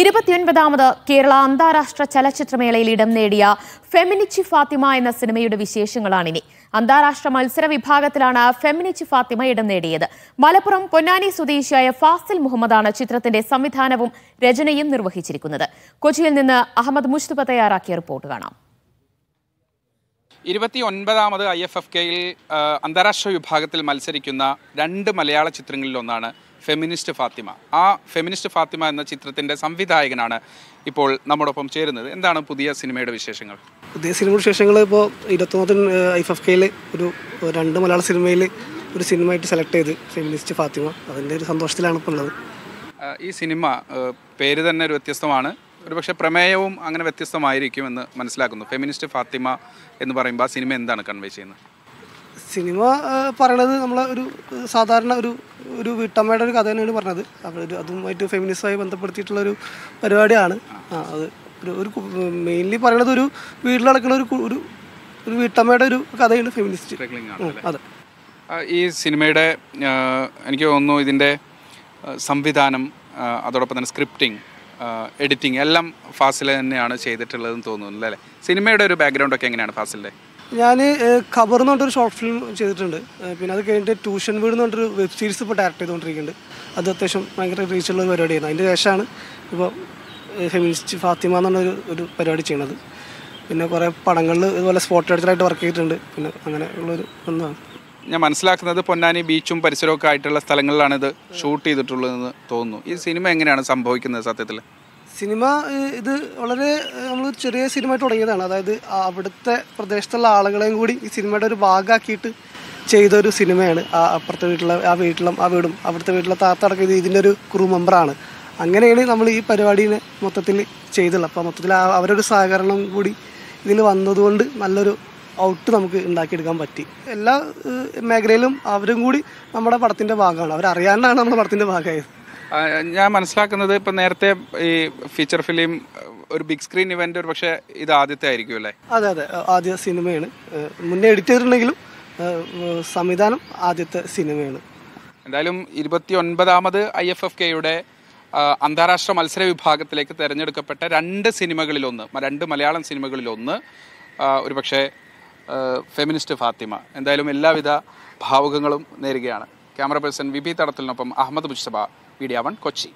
ഇരുപത്തിയൊൻപതാമത് കേരള അന്താരാഷ്ട്ര ചലച്ചിത്രമേളയിൽ ഇടം നേടിയ ഫെമിനിച്ചി ഫാത്തിമ എന്ന സിനിമയുടെ വിശേഷങ്ങളാണിനി. അന്താരാഷ്ട്ര മത്സര വിഭാഗത്തിലാണ് ഫെമിനിച്ചി ഫാത്തിമ ഇടം നേടിയത്. മലപ്പുറം പൊന്നാനി സ്വദേശിയായ ഫാസിൽ മുഹമ്മദാണ് ചിത്രത്തിന്റെ സംവിധാനവും രചനയും നിർവഹിച്ചിരിക്കുന്നത്. കൊച്ചിയിൽ നിന്ന് അഹമ്മദ് മുസ്തുഫ തയ്യാറാക്കിയ റിപ്പോർട്ട് കാണാം. ഇരുപത്തി ഒൻപതാമത് ഐ എഫ് എഫ് കെയിൽ അന്താരാഷ്ട്ര വിഭാഗത്തിൽ മത്സരിക്കുന്ന രണ്ട് മലയാള ചിത്രങ്ങളിലൊന്നാണ് ഫെമിനിസ്റ്റ് ഫാത്തിമ. ആ ഫെമിനിസ്റ്റ് ഫാത്തിമ എന്ന ചിത്രത്തിന്റെ സംവിധായകനാണ് ഇപ്പോൾ നമ്മോടൊപ്പം ചേരുന്നത്. എന്താണ് പുതിയ സിനിമയുടെ വിശേഷങ്ങൾ? പുതിയ സിനിമയുടെ വിശേഷങ്ങൾ ഇപ്പോൾ ഇരുപത്തൊമ്പത് ഐ എഫ് കെയിൽ ഒരു രണ്ട് മലയാള സിനിമയിൽ ഒരു സിനിമയായിട്ട് സെലക്ട് ചെയ്ത് ഫെമിനിസ്റ്റ് ഫാത്തിമ. അതിന്റെ ഒരു സന്തോഷത്തിലാണ് ഇപ്പോൾ ഉള്ളത്. ഈ സിനിമ പേര് തന്നെ ഒരു വ്യത്യസ്തമാണ്. ഒരുപക്ഷെ പ്രമേയവും അങ്ങനെ വ്യത്യസ്തമായിരിക്കുമെന്ന് മനസ്സിലാക്കുന്നു. ഫെമിനിസ്റ്റ് ഫാത്തിമ എന്ന് പറയുമ്പോൾ ആ സിനിമ എന്താണ് കൺവേ ചെയ്യുന്നത്? സിനിമ പറയണത് നമ്മളെ ഒരു സാധാരണ ഒരു ഒരു വീട്ടമ്മയുടെ ഒരു കഥ തന്നെയാണ് പറഞ്ഞത്. അവരൊരു അതുമായിട്ട് ഫെമിനിസമായി ബന്ധപ്പെടുത്തിയിട്ടുള്ള ഒരു പരിപാടിയാണ്. ആ അത് ഒരു ഒരു മെയിൻലി പറയണത് ഒരു വീട്ടിൽ നടക്കുന്ന ഒരു ഒരു ഒരു വീട്ടമ്മയുടെ ഒരു കഥയാണ് ഫെമിനിസ്റ്റ്? അതെ. ഈ സിനിമയുടെ എനിക്ക് തോന്നുന്നു ഇതിന്റെ സംവിധാനം അതോടൊപ്പം തന്നെ സ്ക്രിപ്റ്റിംഗ് എഡിറ്റിംഗ് എല്ലാം ഫാസിൽ തന്നെയാണ് ചെയ്തിട്ടുള്ളതെന്ന് തോന്നുന്നു അല്ലേ? സിനിമയുടെ ഒരു ബാക്ക്ഗ്രൗണ്ട് ഒക്കെ എങ്ങനെയാണ് ഫാസിലിന്റെ? ഞാൻ ഖബർ എന്ന് പറഞ്ഞൊരു ഷോർട്ട് ഫിലിം ചെയ്തിട്ടുണ്ട്. പിന്നെ അത് കഴിഞ്ഞിട്ട് ട്യൂഷൻ വീട് എന്ന് പറഞ്ഞൊരു വെബ് സീരീസ് ഇപ്പോൾ ഡയറക്റ്റ് ചെയ്തുകൊണ്ടിരിക്കുന്നുണ്ട് അത് അത്യാവശ്യം ഭയങ്കര റീച്ചുള്ള ഒരു പരിപാടിയാണ് അതിന്റെ ശേഷമാണ് ഇപ്പോൾ ഫെമിനിസ്റ്റ് ഫാത്തിമ എന്നുള്ളൊരു ഒരു പരിപാടി ചെയ്യണത് പിന്നെ കുറേ പടങ്ങളിൽ ഇതുപോലെ സ്പോട്ട് എഡിറ്ററായിട്ട് വർക്ക് ചെയ്തിട്ടുണ്ട്. പിന്നെ അങ്ങനെ ഉള്ളൊരു ഒന്നാണ്. ഞാൻ മനസ്സിലാക്കുന്നത് പൊന്നാനി ബീച്ചും പരിസരമൊക്കെ ആയിട്ടുള്ള സ്ഥലങ്ങളിലാണ് ഇത് ഷൂട്ട് ചെയ്തിട്ടുള്ളതെന്ന് തോന്നുന്നു. ഈ സിനിമ എങ്ങനെയാണ് സംഭവിക്കുന്നത് സത്യത്തിൽ സിനിമ ഇത് വളരെ നമ്മൾ ചെറിയ സിനിമ തുടങ്ങിയതാണ്. അതായത് അവിടുത്തെ പ്രദേശത്തുള്ള ആളുകളെയും കൂടി ഈ സിനിമയുടെ ഒരു ഭാഗമാക്കിയിട്ട് ചെയ്ത ഒരു സിനിമയാണ്. ആ അപ്പുറത്തെ വീട്ടിലെ ആ വീട്ടിലും ആ വീടും അവിടുത്തെ വീട്ടിലെ താത്ത അടക്കം ഇത് ഇതിന്റെ ഒരു ക്രൂ മെമ്പറാണ് അങ്ങനെയാണ് നമ്മൾ ഈ പരിപാടിനെ മൊത്തത്തിൽ ചെയ്തുള്ളത്. അപ്പോൾ മൊത്തത്തിൽ അവരൊരു സഹകരണം കൂടി ഇതിൽ വന്നതുകൊണ്ട് നല്ലൊരു ഔട്ട് നമുക്ക് ഉണ്ടാക്കിയെടുക്കാൻ പറ്റി. എല്ലാ മേഖലയിലും അവരും കൂടി നമ്മുടെ പടത്തിന്റെ ഭാഗമാണ്. അവരറിയാണ്ടാണ് നമ്മുടെ പടത്തിന്റെ ഭാഗമായത്. ഞാൻ മനസ്സിലാക്കുന്നത് ഇപ്പം നേരത്തെ ഈ ഫീച്ചർ ഫിലിം ഒരു ബിഗ് സ്ക്രീൻ ഇവന്റ് ഒരു പക്ഷേ ഇത് ആദ്യത്തെ ആയിരിക്കും അല്ലേ? അതെ അതെ. ആദ്യ സിനിമയാണ്. മുന്നേ എഡിറ്റ് ചെയ്തിട്ടുണ്ടെങ്കിലും സംവിധാനം ആദ്യത്തെ സിനിമയാണ്. എന്തായാലും ഇരുപത്തി ഒൻപതാമത് ഐ എഫ് എഫ് കെയുടെ അന്താരാഷ്ട്ര മത്സര വിഭാഗത്തിലേക്ക് തിരഞ്ഞെടുക്കപ്പെട്ട രണ്ട് സിനിമകളിലൊന്ന് ഒന്ന് രണ്ട് മലയാളം സിനിമകളിലൊന്ന് ഒന്ന് ഒരുപക്ഷെ ഫെമിനിസ്റ്റ് ഫാത്തിമ. എന്തായാലും എല്ലാവിധ ഭാവുകങ്ങളും നേരുകയാണ്. ക്യാമറ പേഴ്സൺ വിപി തടത്തിലിനൊപ്പം അഹമ്മദ് മുസ്തബ മീഡിയ വൺ കൊച്ചി.